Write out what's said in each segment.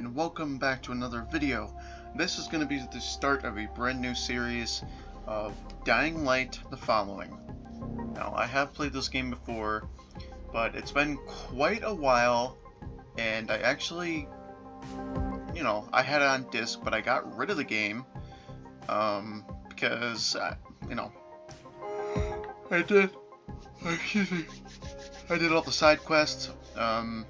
and welcome back to another video. This is going to be the start of a brand new series of Dying Light the Following. Now I have played this game before, but it's been quite a while and I actually, you know, I had it on disc but I got rid of the game um, because, I, you know, I did, excuse me, I did all the side quests, um,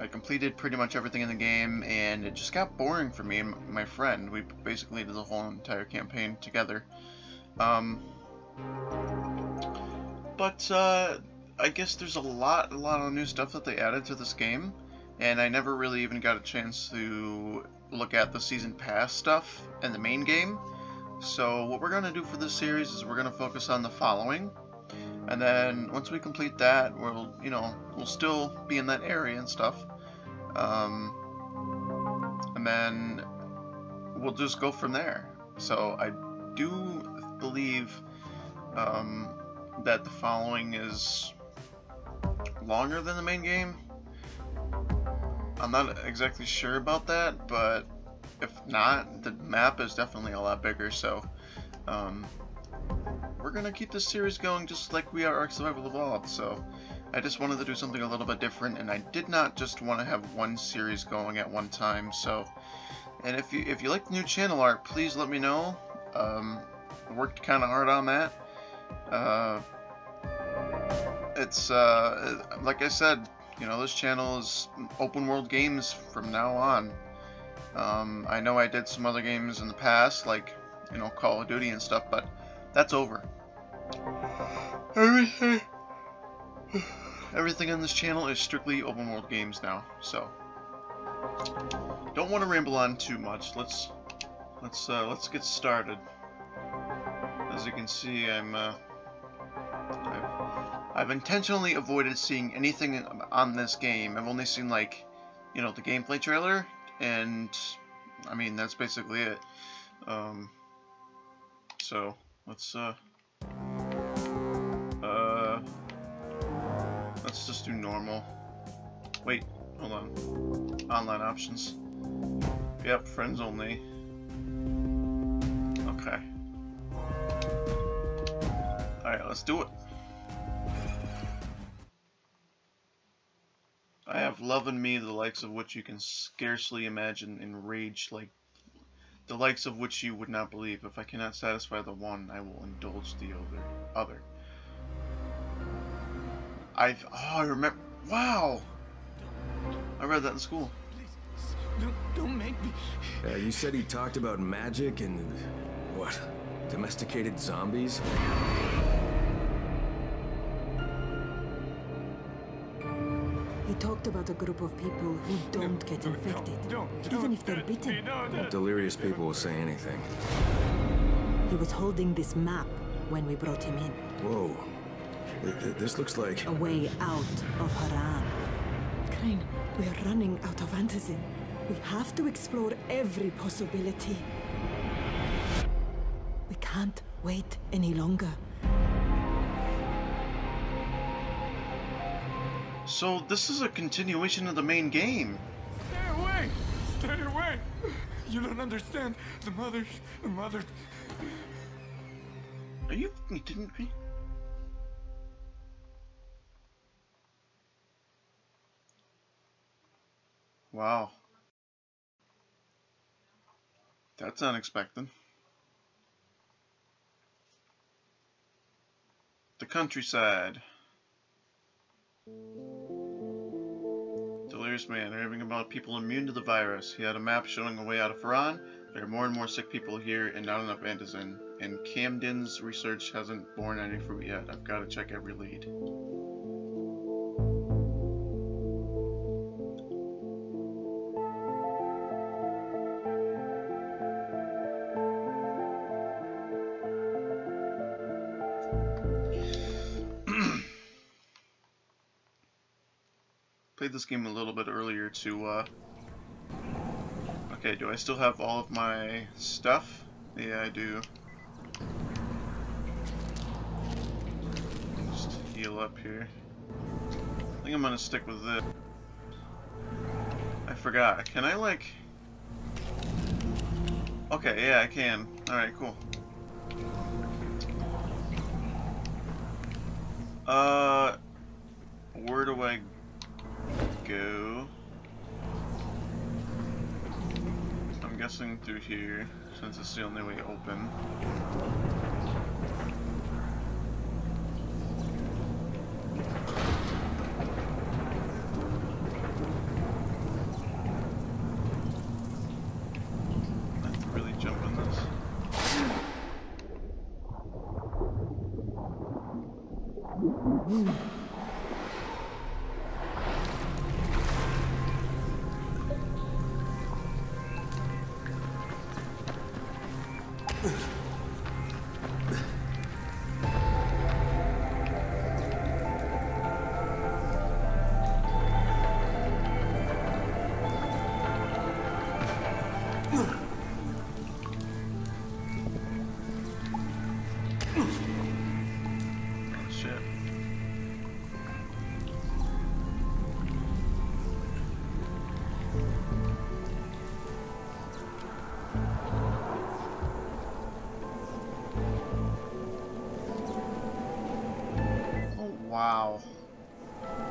I completed pretty much everything in the game, and it just got boring for me and my friend. We basically did the whole entire campaign together. Um, but, uh, I guess there's a lot, a lot of new stuff that they added to this game, and I never really even got a chance to look at the Season Pass stuff in the main game. So what we're going to do for this series is we're going to focus on the following. And then once we complete that, we'll, you know, we'll still be in that area and stuff. Um, and then we'll just go from there. So I do believe um, that the following is longer than the main game. I'm not exactly sure about that, but if not, the map is definitely a lot bigger, so um, we're gonna keep this series going just like we are Ark Survival Evolved, so I just wanted to do something a little bit different, and I did not just want to have one series going at one time, so and if you if you like the new channel art, please let me know. Um, worked kind of hard on that. Uh, it's uh, like I said, you know, this channel is open world games from now on. Um, I know I did some other games in the past, like you know Call of Duty and stuff, but that's over. Everything, everything on this channel is strictly open world games now. So, don't want to ramble on too much. Let's let's uh, let's get started. As you can see, I'm uh, I've, I've intentionally avoided seeing anything on this game. I've only seen like, you know, the gameplay trailer, and I mean that's basically it. Um, so let's uh, uh, let's just do normal. Wait, hold on. Online options. Yep, friends only. Okay. Alright, let's do it. I have love in me the likes of which you can scarcely imagine, and rage like the likes of which you would not believe. If I cannot satisfy the one, I will indulge the other. Other. I've oh I remember. Wow. I read that in school. Don't, don't make me. Uh, you said he talked about magic and what? Domesticated zombies? Talked about a group of people who don't get infected, Don't, even don't if they're touch bitten. me, no, no. Delirious people will say anything. He was holding this map when we brought him in, Whoa. Th- th- This looks like... a way out of Harran. Crane, we are running out of antizin. We have to explore every possibility. We can't wait any longer. So this is a continuation of the main game. Stay away! Stay away! You don't understand. The mother... the mother... Are you kidding me? Wow. That's unexpected. The countryside. Delirious man, raving about people immune to the virus. He had a map showing a way out of Harran. There are more and more sick people here and not enough antizin. And Camden's research hasn't borne any fruit yet. I've got to check every lead. This game a little bit earlier to, uh... Okay, do I still have all of my stuff? Yeah, I do. Just heal up here. I think I'm gonna stick with this. I forgot. Can I, like... Okay, yeah, I can. Alright, cool. Uh... Where do I go? I'm guessing through here, since it's the only way open. I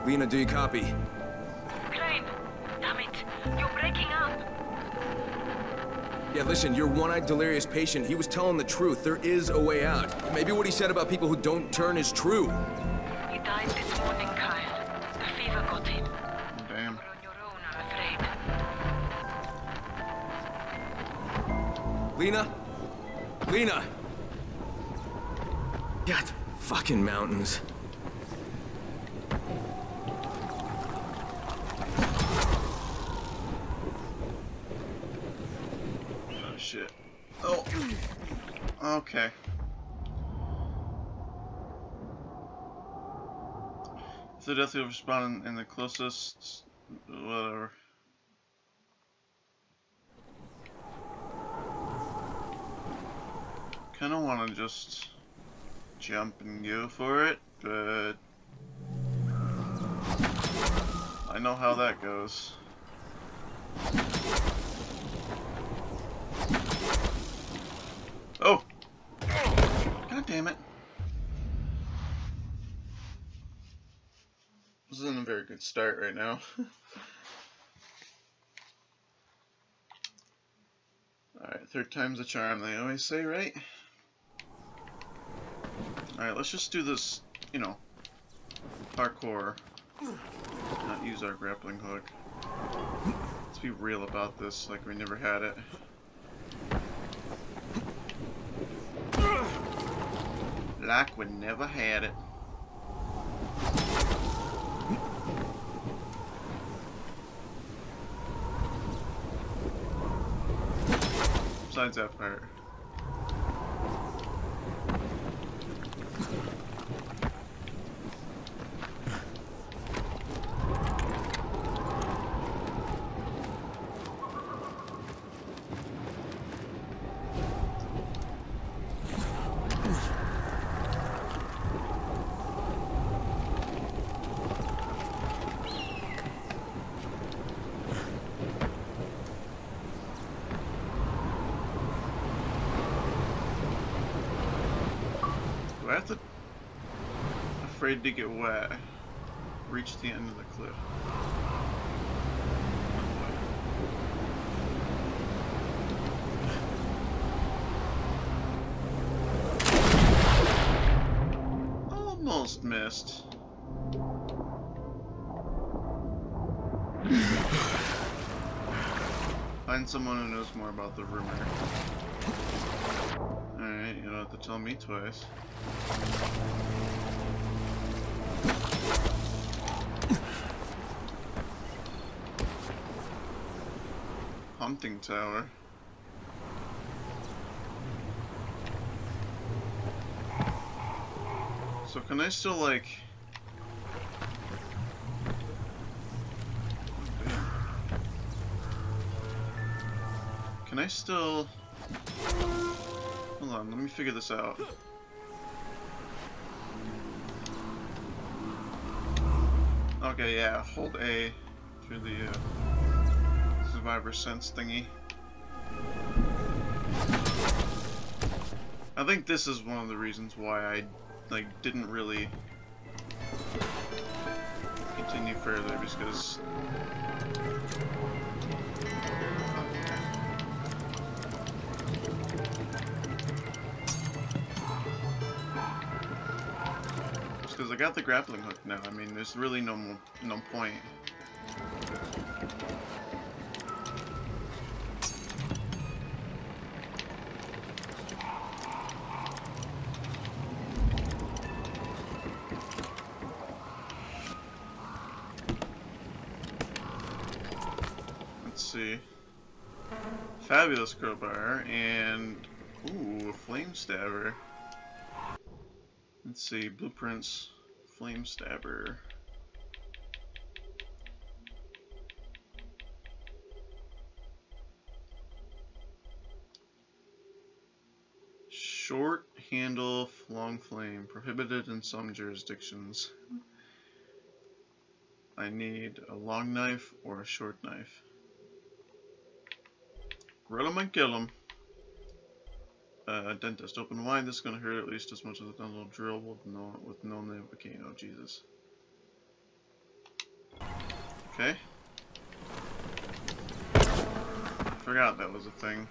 Lena, do you copy? Crane! Damn it! You're breaking up! Yeah, listen, your one-eyed delirious patient, he was telling the truth. There is a way out. Maybe what he said about people who don't turn is true. He died this morning, Kyle. The fever got him. Damn. You're on your own, I'm afraid. Lena? Lena! God, fucking mountains. Oh, shit. Oh. Okay. The death will spawn in, in the closest... Whatever. Kinda wanna just jump and go for it, but... I know how that goes. Oh! God damn it. This isn't a very good start right now. Alright, third time's a charm, they always say, right? Alright, let's just do this, you know, parkour. Not use our grappling hook. Let's be real about this, like we never had it. Like we never had it. Besides that part. Afraid to get wet. Reach the end of the cliff. Almost missed. Find someone who knows more about the rumor to tell me twice. Hunting tower. So can I still like... Can I still... Hold on, let me figure this out. Okay, yeah, hold A through the uh, survivor sense thingy. I think this is one of the reasons why I like didn't really continue further because because I got the grappling hook now. I mean, there's really no no point. Let's see. Fabulous crowbar and ooh, a flame stabber. Let's see, blueprints, flame stabber. Short handle, long flame, prohibited in some jurisdictions. I need a long knife or a short knife. Roll him and kill him. Uh, dentist, open wide. This is gonna hurt at least as much as a dental drill with no with no novocaine. Oh Jesus. Okay. Forgot that was a thing.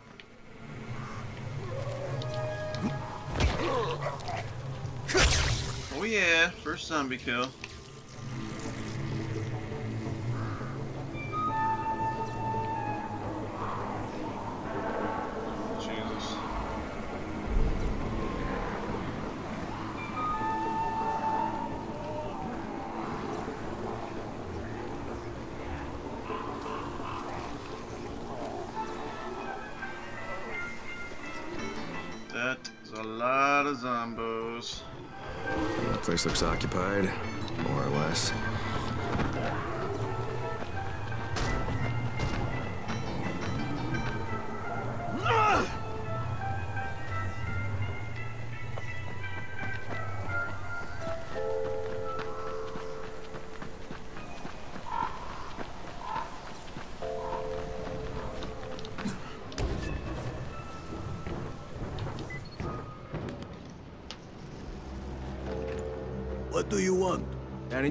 Oh yeah, first zombie kill. Place looks occupied, more or less.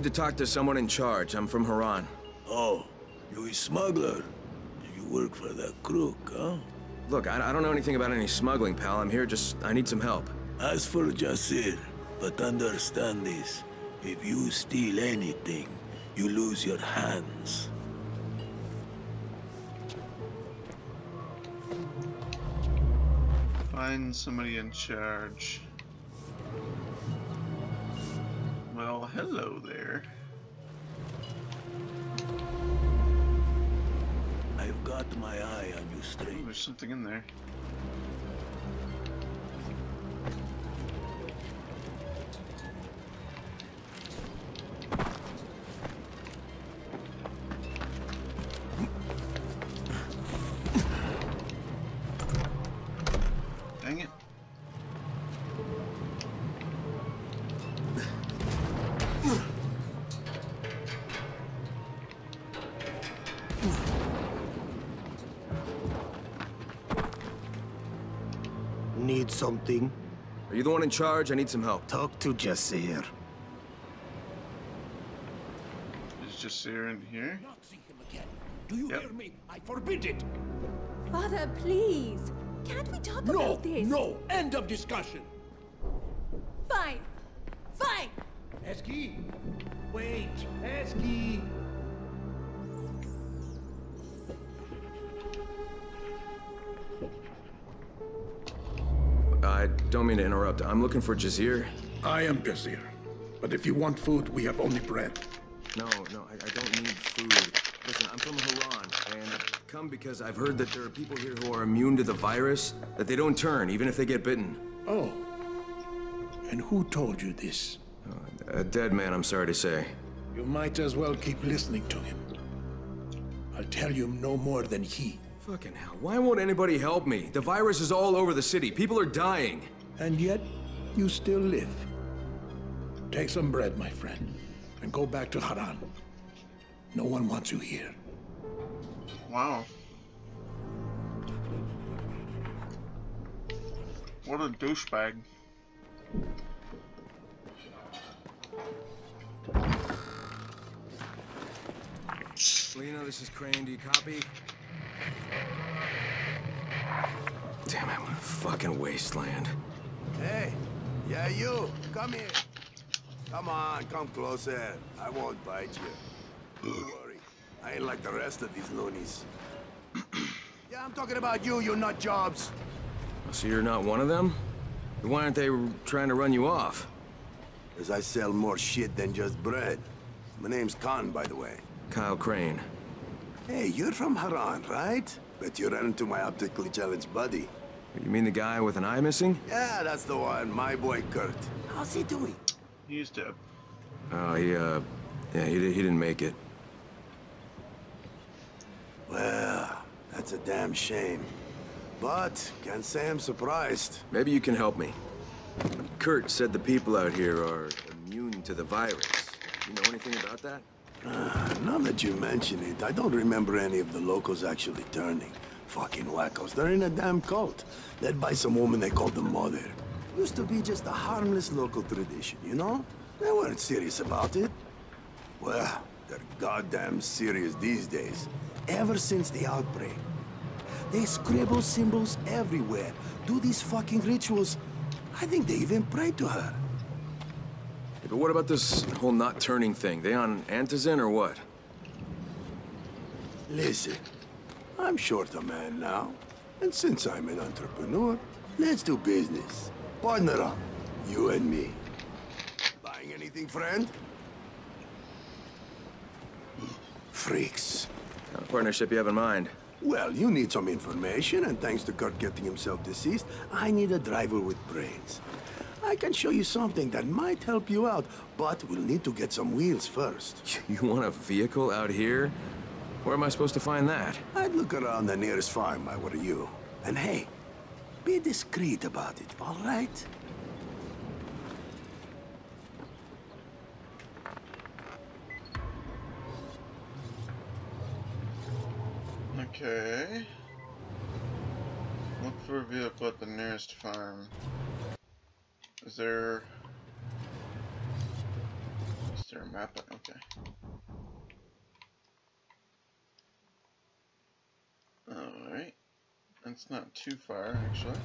To talk to someone in charge. I'm from Harran. Oh, you a smuggler? You work for that crook, huh? Look, I, I don't know anything about any smuggling, pal. I'm here just... I need some help. As for Jasir, but understand this. If you steal anything, you lose your hands. Find somebody in charge. Hello there. I've got my eye on you, oh, stranger. there's something in there. Need something? Are you the one in charge? I need some help. Talk to Jasir. Is Jasir in here? Not see him again. Do you Yep. hear me? I forbid it. Father, please. Can't we talk No, about this? no. End of discussion. Fine. Fine. Ezgi, wait. Ezgi. I don't mean to interrupt. I'm looking for Jasir. I am Jasir. But if you want food, we have only bread. No, no, I, I don't need food. Listen, I'm from Harran, and I've come because I've heard that there are people here who are immune to the virus, that they don't turn, even if they get bitten. Oh. And who told you this? Uh, a dead man, I'm sorry to say. You might as well keep listening to him. I'll tell you no more than he. Fucking hell, why won't anybody help me? The virus is all over the city. People are dying. And yet, you still live. Take some bread, my friend, and go back to Harran. No one wants you here. Wow. What a douchebag. Lena, this is Crane. Do you copy? Damn it, what a fucking wasteland. Hey, yeah, you. Come here. Come on, come closer. I won't bite you. Don't worry. I ain't like the rest of these loonies. yeah, I'm talking about you, you nut jobs. Oh, so you're not one of them? Then Why aren't they trying to run you off? Because I sell more shit than just bread. My name's Khan, by the way. Kyle Crane. Hey, you're from Harran, right? Bet you ran into my optically challenged buddy. You mean the guy with an eye missing? Yeah, that's the one, my boy Kurt. How's he doing? He's dead. Oh, he, uh... Yeah, he, he didn't make it. Well, that's a damn shame. But, can't say I'm surprised. Maybe you can help me. Kurt said the people out here are immune to the virus. You know anything about that? Uh, now that you mention it, I don't remember any of the locals actually turning. Fucking wackos. They're in a damn cult, led by some woman they called the Mother. Used to be just a harmless local tradition, you know? They weren't serious about it. Well, they're goddamn serious these days. Ever since the outbreak. They scribble symbols everywhere, do these fucking rituals. I think they even pray to her. Yeah, but what about this whole not turning thing? They on Antizin or what? Listen, I'm short a man now, and since I'm an entrepreneur, let's do business. Partner up, you and me. Buying anything, friend? Freaks. What kind of partnership you have in mind? Well, you need some information, and thanks to Kurt getting himself deceased, I need a driver with brains. I can show you something that might help you out, but we'll need to get some wheels first. You want a vehicle out here? Where am I supposed to find that? I'd look around the nearest farm, I were you. And hey, be discreet about it, all right? Okay. Look for a vehicle at the nearest farm. Is there... Is there a map? Okay. Alright. That's not too far, actually.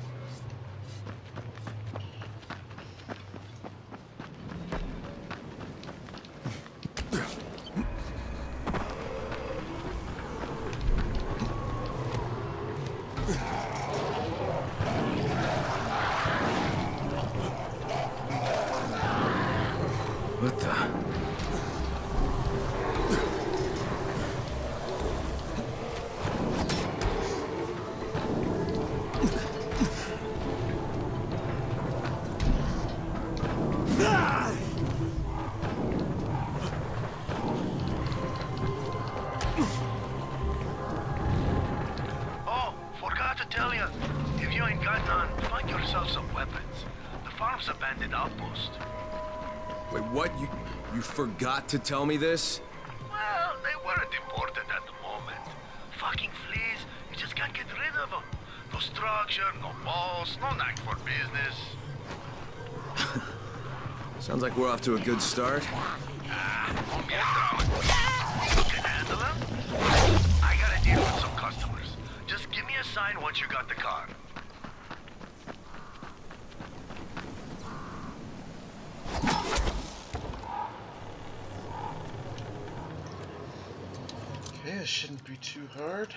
Forgot to tell me this? Well, they weren't important at the moment. Fucking fleas, you just can't get rid of them. No structure, no balls, no knack for business. Sounds like we're off to a good start. Won't be a drama. You can handle them? I got a deal with some customers. Just give me a sign once you got the car. Okay, it shouldn't be too hard.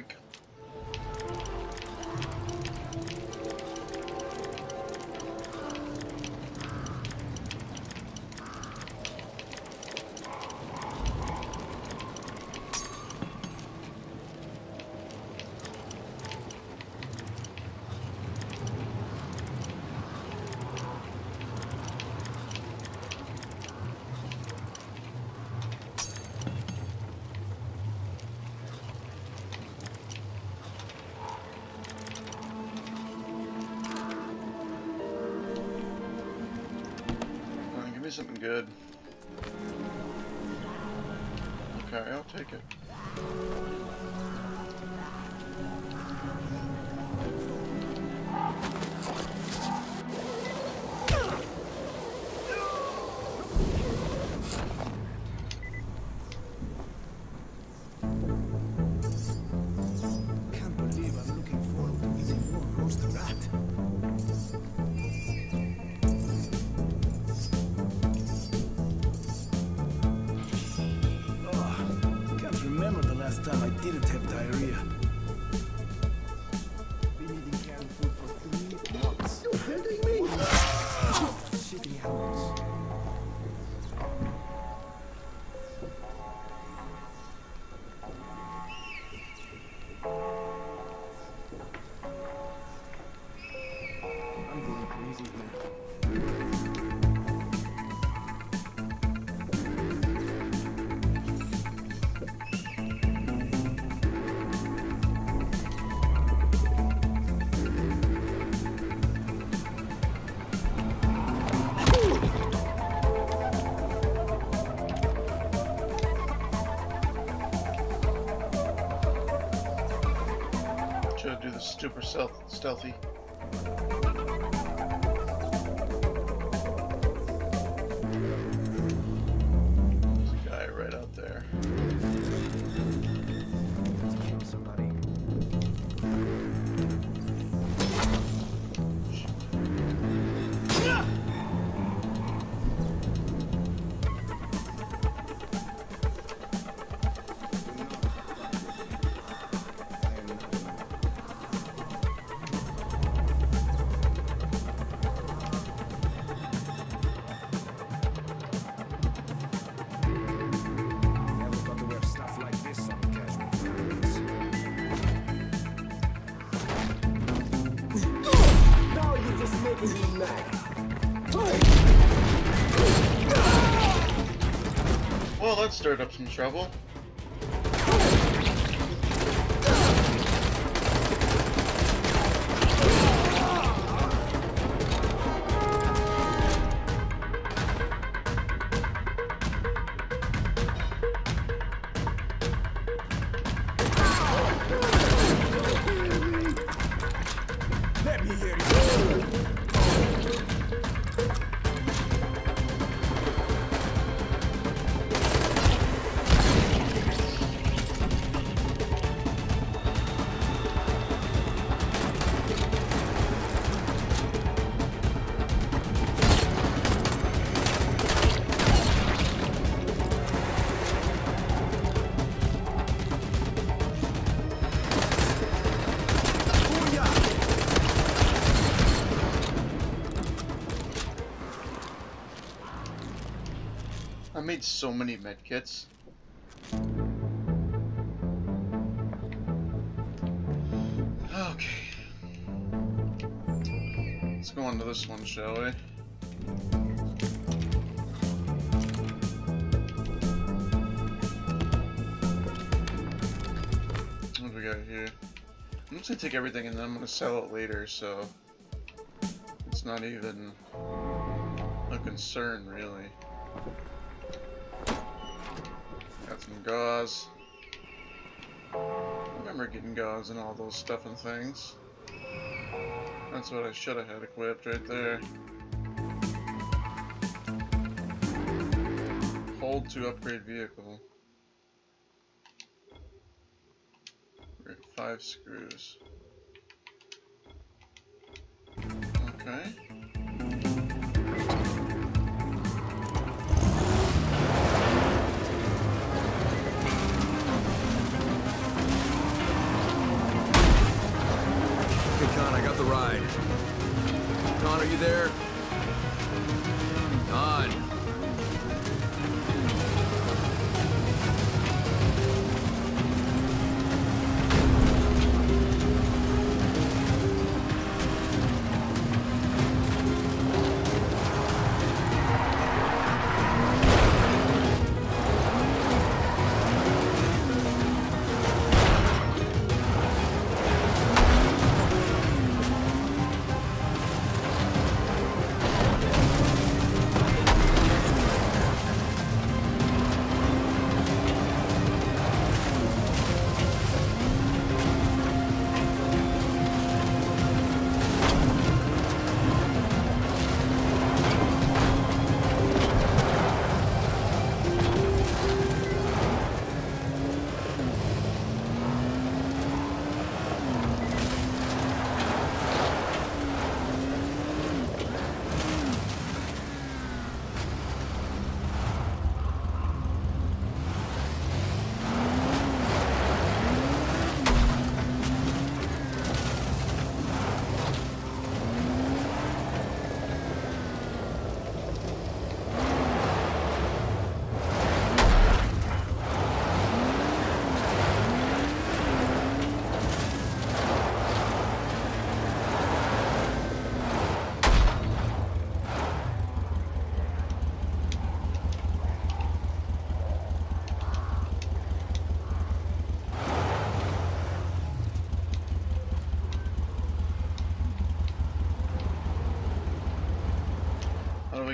Freak. Good. Okay, I'll take it. Last time I didn't have diarrhea. Stealthy. Stirred up some trouble. Made so many medkits. Okay. Let's go on to this one, shall we? What do we got here? I'm just gonna take everything and then I'm gonna sell it later, so it's not even a concern, really. Some gauze. I remember getting gauze and all those stuff and things. That's what I should have had equipped right there. Hold to upgrade vehicle. Five screws. Okay. The ride. Khan, are you there?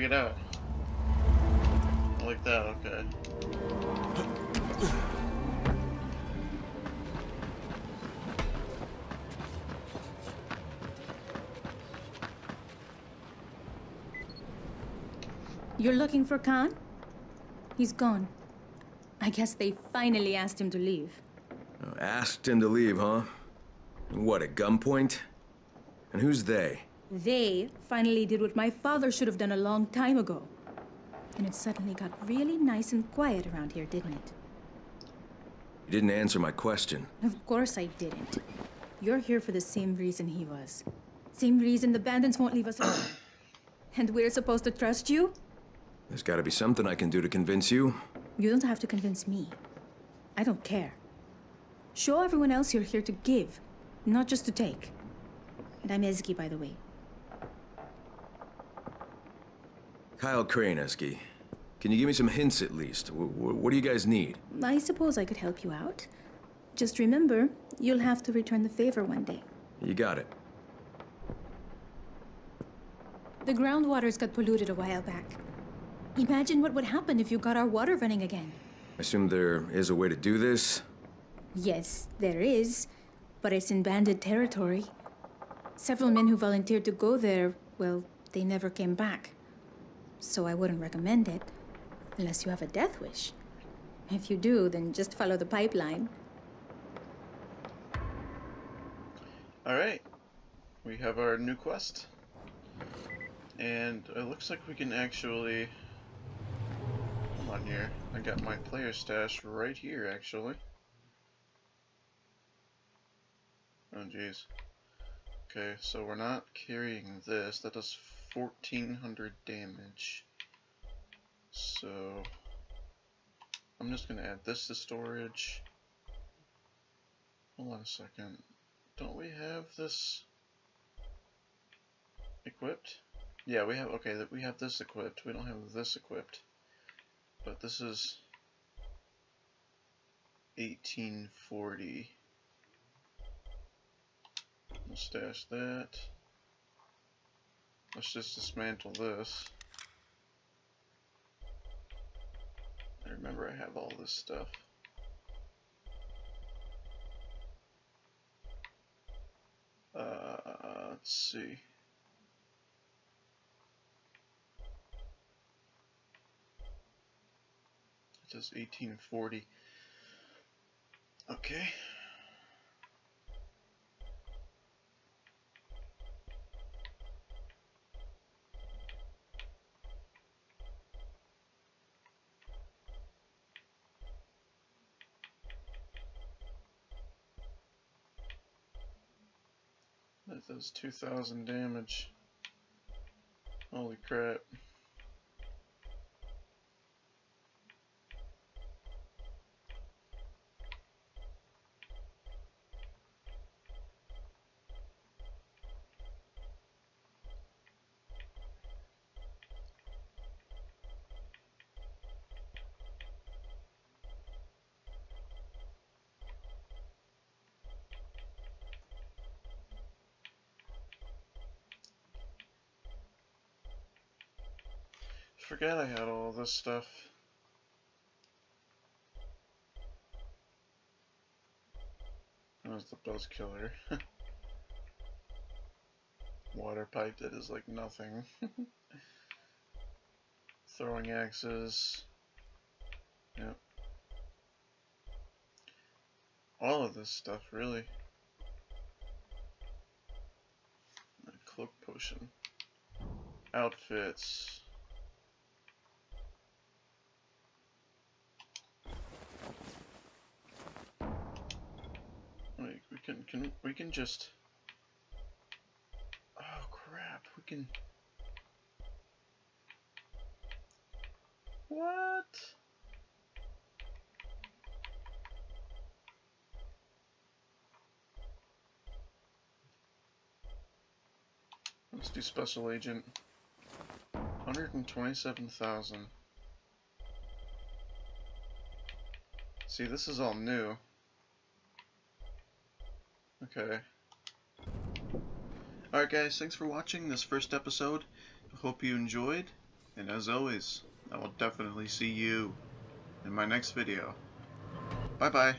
How do we get out? Like that, okay. You're looking for Khan? He's gone. I guess they finally asked him to leave. Asked him to leave, huh? What, at gunpoint? And who's they? They finally did what my father should have done a long time ago. And it suddenly got really nice and quiet around here, didn't it? You didn't answer my question. Of course I didn't. You're here for the same reason he was. Same reason the bandits won't leave us alone. and we're supposed to trust you? There's gotta be something I can do to convince you. You don't have to convince me. I don't care. Show everyone else you're here to give, not just to take. And I'm Ezgi, by the way. Kyle Crane, Ezgi. Can you give me some hints at least? W what do you guys need? I suppose I could help you out. Just remember, you'll have to return the favor one day. You got it. The groundwaters got polluted a while back. Imagine what would happen if you got our water running again. I assume there is a way to do this? Yes, there is, but it's in bandit territory. Several men who volunteered to go there, well, they never came back. So I wouldn't recommend it, unless you have a death wish. If you do, then just follow the pipeline. Alright. We have our new quest. And it looks like we can actually... Hold on here. I got my player stash right here, actually. Oh, jeez. Okay, so we're not carrying this. That does 1400 damage. So... I'm just gonna add this to storage. Hold on a second. Don't we have this equipped? Yeah, we have, okay, we have this equipped. We don't have this equipped. But this is 1840. We'll stash that. Let's just dismantle this. I remember I have all this stuff. Uh, let's see. It says 1840. Okay. Does 2,000 damage. Holy crap. Forgot I had all this stuff. That was the buzz killer. Water pipe that is like nothing. Throwing axes. Yep. All of this stuff, really. A cloak potion. Outfits. Wait, we can can we can just Oh crap, we can What? Let's do special agent. 127,000. See, this is all new. Okay. Alright guys, thanks for watching this first episode. I hope you enjoyed, and as always, I will definitely see you in my next video. Bye bye.